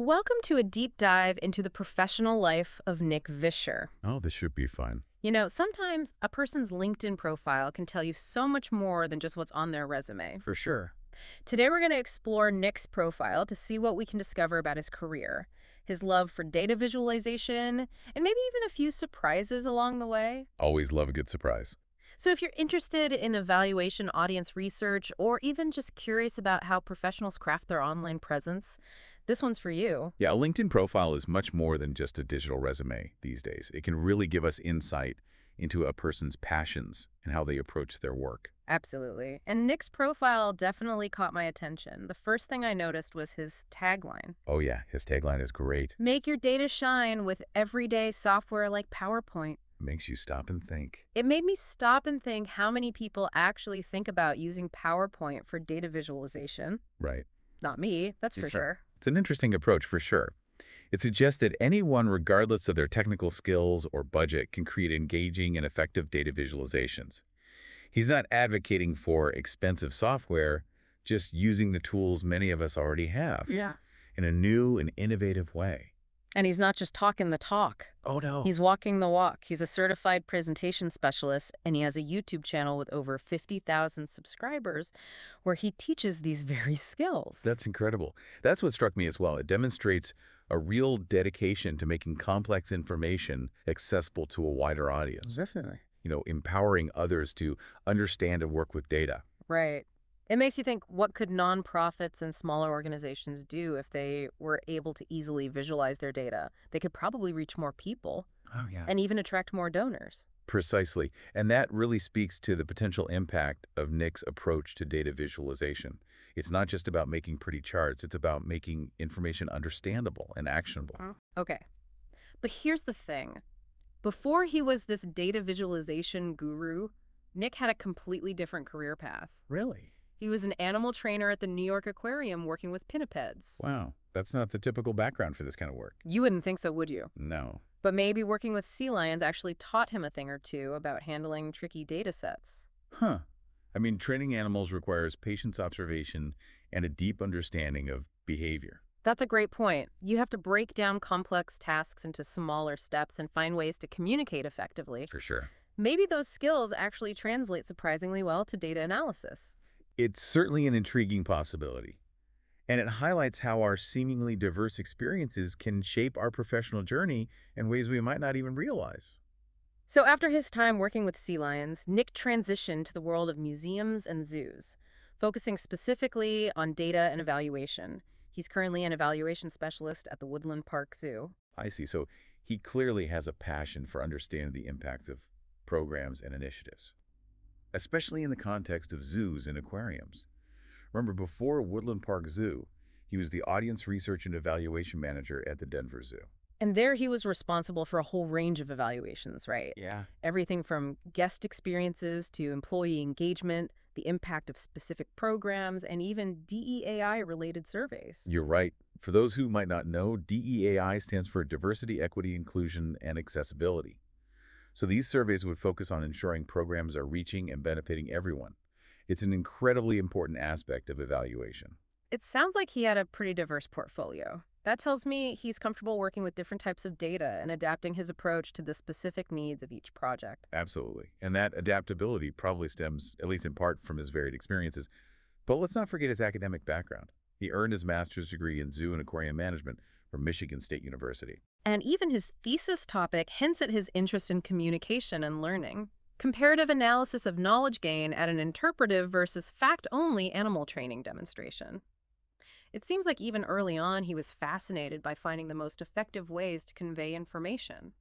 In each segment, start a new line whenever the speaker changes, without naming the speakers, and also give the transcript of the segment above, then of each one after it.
Welcome to a deep dive into the professional life of Nick Visscher.
Oh, this should be fun.
You know, sometimes a person's LinkedIn profile can tell you so much more than just what's on their resume.
For sure.
Today we're going to explore Nick's profile to see what we can discover about his career, his love for data visualization, and maybe even a few surprises along the way.
Always love a good surprise.
So if you're interested in evaluation audience research or even just curious about how professionals craft their online presence, this one's for you.
Yeah, a LinkedIn profile is much more than just a digital resume these days. It can really give us insight into a person's passions and how they approach their work.
Absolutely. And Nick's profile definitely caught my attention. The first thing I noticed was his tagline.
Oh yeah, his tagline is great.
Make your data shine with everyday software like PowerPoint.
Makes you stop and think.
It made me stop and think how many people actually think about using PowerPoint for data visualization.
Right.
Not me, that's for
Sure.
sure.
It's an interesting approach for sure. It suggests that anyone, regardless of their technical skills or budget, can create engaging and effective data visualizations. He's not advocating for expensive software, just using the tools many of us already have
Yeah.
in a new and innovative way.
And he's not just talking the talk.
Oh no.
He's walking the walk. He's a certified presentation specialist, and he has a YouTube channel with over 50,000 subscribers where he teaches these very skills.
That's incredible. That's what struck me as well. It demonstrates a real dedication to making complex information accessible to a wider audience.
Definitely.
You know, empowering others to understand and work with data.
Right. It makes you think what could nonprofits and smaller organizations do if they were able to easily visualize their data? They could probably reach more people
Oh, yeah.
and even attract more donors.
Precisely. And that really speaks to the potential impact of Nick's approach to data visualization. It's not just about making pretty charts, it's about making information understandable and actionable. Mm-hmm.
Okay. But here's the thing. Before he was this data visualization guru, Nick had a completely different career path.
Really?
He was an animal trainer at the New York Aquarium working with pinnipeds.
Wow. That's not the typical background for this kind of work.
You wouldn't think so, would you?
No.
But maybe working with sea lions actually taught him a thing or two about handling tricky data sets.
Huh. I mean, training animals requires patience observation and a deep understanding of behavior.
That's a great point. You have to break down complex tasks into smaller steps and find ways to communicate effectively.
For sure.
Maybe those skills actually translate surprisingly well to data analysis.
It's certainly an intriguing possibility. And it highlights how our seemingly diverse experiences can shape our professional journey in ways we might not even realize.
So after his time working with sea lions, Nick transitioned to the world of museums and zoos, focusing specifically on data and evaluation. He's currently an evaluation specialist at the Woodland Park Zoo.
I see. So he clearly has a passion for understanding the impact of programs and initiatives, especially in the context of zoos and aquariums. Remember, before Woodland Park Zoo, he was the audience research and evaluation manager at the Denver Zoo.
And there he was responsible for a whole range of evaluations, right?
Yeah.
Everything from guest experiences to employee engagement, the impact of specific programs, and even DEAI-related surveys.
You're right. For those who might not know, DEAI stands for Diversity, Equity, Inclusion, and Accessibility. So these surveys would focus on ensuring programs are reaching and benefiting everyone. It's an incredibly important aspect of evaluation.
It sounds like he had a pretty diverse portfolio. That tells me he's comfortable working with different types of data and adapting his approach to the specific needs of each project.
Absolutely. And that adaptability probably stems, at least in part, from his varied experiences. But let's not forget his academic background. He earned his master's degree in zoo and aquarium management from Michigan State University.
And even his thesis topic hints at his interest in communication and learning. Comparative analysis of knowledge gain at an interpretive versus fact-only animal training demonstration. It seems like even early on he was fascinated by finding the most effective ways to convey information.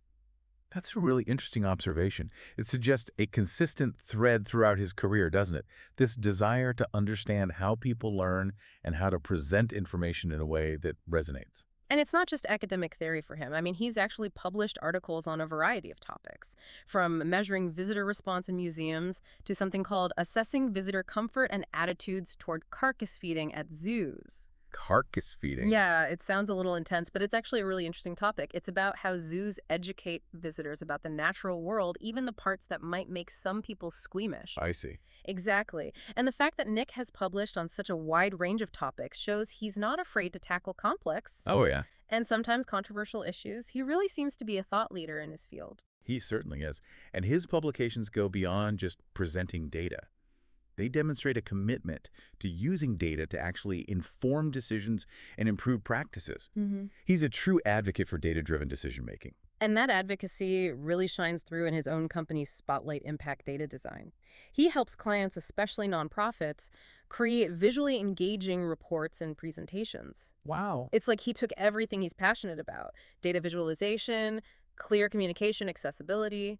That's a really interesting observation. It suggests a consistent thread throughout his career, doesn't it? This desire to understand how people learn and how to present information in a way that resonates.
And it's not just academic theory for him. I mean, he's actually published articles on a variety of topics, from measuring visitor response in museums to something called Assessing Visitor Comfort and Attitudes Toward Carcass Feeding at Zoos.
Carcass feeding.
Yeah, it sounds a little intense, but it's actually a really interesting topic. It's about how zoos educate visitors about the natural world, even the parts that might make some people squeamish.
I see.
Exactly. And the fact that Nick has published on such a wide range of topics shows he's not afraid to tackle complex
Oh, yeah.
and sometimes controversial issues. He really seems to be a thought leader in his field.
He certainly is. And his publications go beyond just presenting data. They demonstrate a commitment to using data to actually inform decisions and improve practices.
Mm-hmm.
He's a true advocate for data-driven decision-making.
And that advocacy really shines through in his own company's Spotlight Impact Data Design. He helps clients, especially nonprofits, create visually engaging reports and presentations.
Wow.
It's like he took everything he's passionate about data visualization, clear communication, accessibility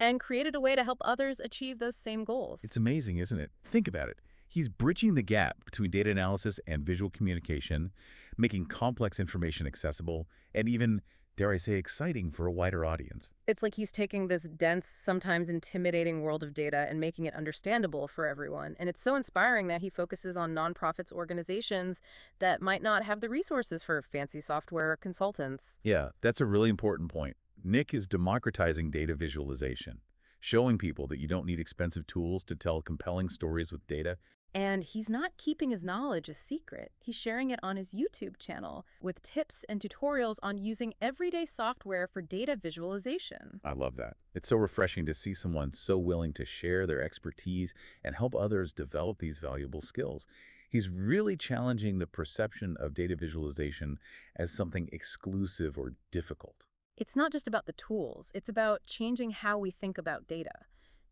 and created a way to help others achieve those same goals.
It's amazing, isn't it? Think about it. He's bridging the gap between data analysis and visual communication, making complex information accessible, and even, dare I say, exciting for a wider audience.
It's like he's taking this dense, sometimes intimidating world of data and making it understandable for everyone. And it's so inspiring that he focuses on nonprofits organizations that might not have the resources for fancy software consultants.
Yeah, that's a really important point. Nick is democratizing data visualization, showing people that you don't need expensive tools to tell compelling stories with data.
And he's not keeping his knowledge a secret. He's sharing it on his YouTube channel with tips and tutorials on using everyday software for data visualization.
I love that. It's so refreshing to see someone so willing to share their expertise and help others develop these valuable skills. He's really challenging the perception of data visualization as something exclusive or difficult.
It's not just about the tools, it's about changing how we think about data.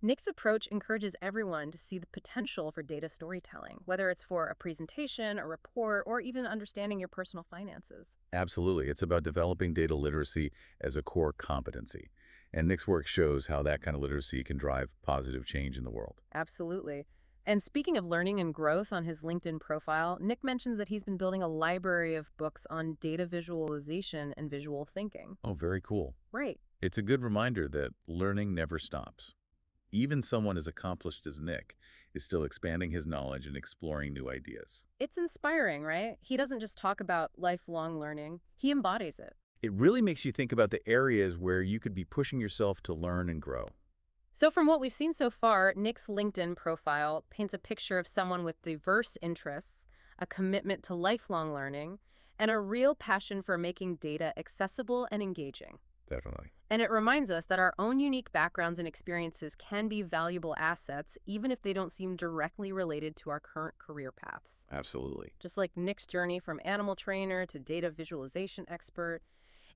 Nick's approach encourages everyone to see the potential for data storytelling, whether it's for a presentation, a report, or even understanding your personal finances.
Absolutely. It's about developing data literacy as a core competency. And Nick's work shows how that kind of literacy can drive positive change in the world.
Absolutely. And speaking of learning and growth on his LinkedIn profile, Nick mentions that he's been building a library of books on data visualization and visual thinking.
Oh, very cool.
Right.
It's a good reminder that learning never stops. Even someone as accomplished as Nick is still expanding his knowledge and exploring new ideas.
It's inspiring, right? He doesn't just talk about lifelong learning, he embodies it.
It really makes you think about the areas where you could be pushing yourself to learn and grow.
So from what we've seen so far, Nick's LinkedIn profile paints a picture of someone with diverse interests, a commitment to lifelong learning, and a real passion for making data accessible and engaging.
Definitely.
And it reminds us that our own unique backgrounds and experiences can be valuable assets, even if they don't seem directly related to our current career paths.
Absolutely.
Just like Nick's journey from animal trainer to data visualization expert,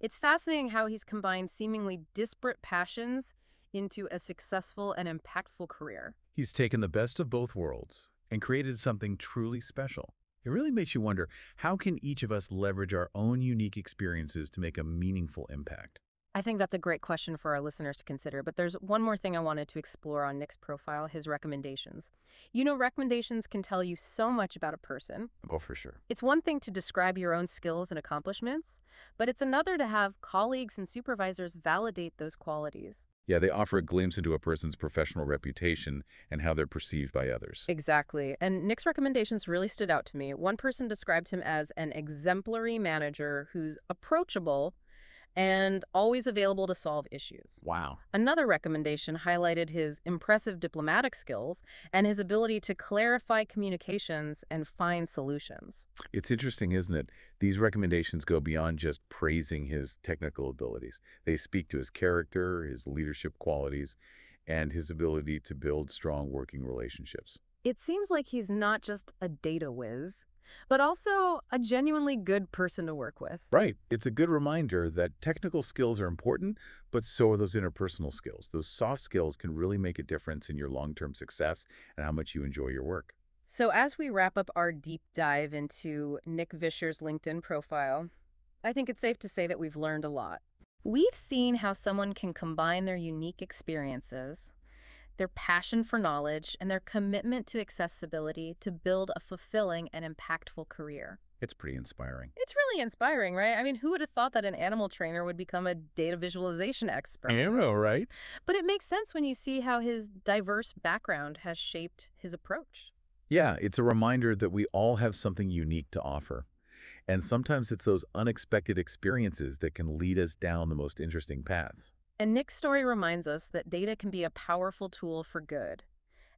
it's fascinating how he's combined seemingly disparate passions into a successful and impactful career.
He's taken the best of both worlds and created something truly special. It really makes you wonder, how can each of us leverage our own unique experiences to make a meaningful impact?
I think that's a great question for our listeners to consider, but there's one more thing I wanted to explore on Nick's profile, his recommendations. You know, recommendations can tell you so much about a person.
Oh, for sure.
It's one thing to describe your own skills and accomplishments, but it's another to have colleagues and supervisors validate those qualities.
Yeah, they offer a glimpse into a person's professional reputation and how they're perceived by others.
Exactly. And Nick's recommendations really stood out to me. One person described him as an exemplary manager who's approachable and always available to solve issues.
Wow.
Another recommendation highlighted his impressive diplomatic skills and his ability to clarify communications and find solutions.
It's interesting, isn't it? These recommendations go beyond just praising his technical abilities. They speak to his character, his leadership qualities, and his ability to build strong working relationships.
It seems like he's not just a data whiz, but also a genuinely good person to work with.
Right. It's a good reminder that technical skills are important, but so are those interpersonal skills. Those soft skills can really make a difference in your long-term success and how much you enjoy your work.
So as we wrap up our deep dive into Nick Visscher's LinkedIn profile, I think it's safe to say that we've learned a lot. We've seen how someone can combine their unique experiences, their passion for knowledge, and their commitment to accessibility to build a fulfilling and impactful career.
It's pretty inspiring.
It's really inspiring, right? I mean, who would have thought that an animal trainer would become a data visualization expert?
know, right?
But it makes sense when you see how his diverse background has shaped his approach.
Yeah, it's a reminder that we all have something unique to offer. And sometimes it's those unexpected experiences that can lead us down the most interesting paths.
And Nick's story reminds us that data can be a powerful tool for good,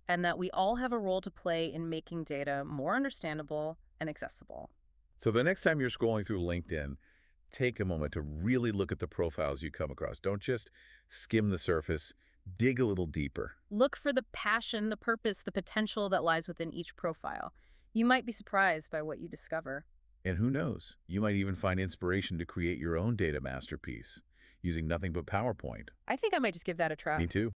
and that we all have a role to play in making data more understandable and accessible.
So the next time you're scrolling through LinkedIn, take a moment to really look at the profiles you come across. Don't just skim the surface, dig a little deeper.
Look for the passion, the purpose, the potential that lies within each profile. You might be surprised by what you discover.
And who knows, you might even find inspiration to create your own data masterpiece using nothing but PowerPoint.
I think I might just give that a try.
Me too.